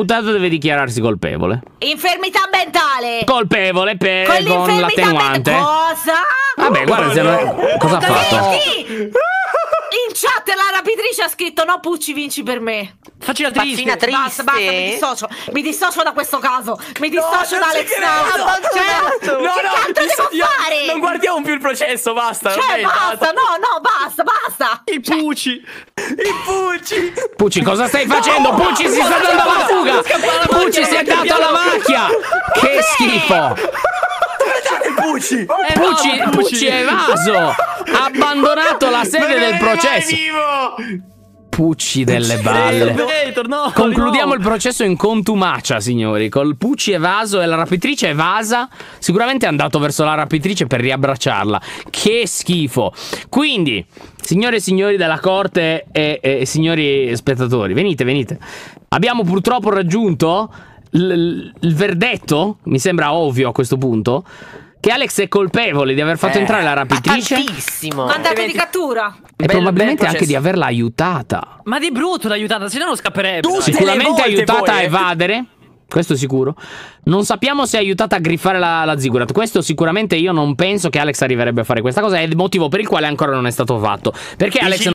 l'imputato deve dichiararsi colpevole. Infermità mentale. Colpevole per Con con l'infermità l'attenuante. mentale. Cosa? Vabbè, guarda, se non- cosa ha fatto? In chat la rapitrice ha scritto no Pucci vinci per me. Facci la triste. Faccina triste. Basta, basta, mi dissocio. Mi dissocio da questo caso. Mi dissocio non da Alex. Cioè, No, che no, cazzo io- devo io- fare? Non guardiamo più il processo, basta. Cioè, basta, no, no, basta, basta. I puci. I puci. Pucci, cosa stai facendo? Pucci si sta dando alla Che schifo! I puci. Eh, Pucci, Pucci è evaso! Ha abbandonato la sede del processo! Pucci delle balle. No, Concludiamo no. il processo in contumacia, signori. Col Pucci evaso e la rapitrice evasa. Sicuramente è andato verso la rapitrice per riabbracciarla. Che schifo. Quindi, signore e signori della corte e, e signori spettatori, venite, venite. Abbiamo purtroppo raggiunto l- il verdetto, mi sembra ovvio a questo punto, che Alex è colpevole di aver fatto Eh, entrare la rapitrice Tantissimo. Mandato di cattura. e Bel- probabilmente bel anche di averla aiutata. Ma di brutto l'ha aiutata, se no non scapperebbe. Tu dai. sei- Sicuramente aiutata voi, a eh. evadere. Questo sicuro. Non sappiamo se è aiutata a griffare la, la ziggurat. Questo sicuramente io non penso che Alex arriverebbe a fare questa cosa. È il motivo per il quale ancora non è stato fatto. Perché Alex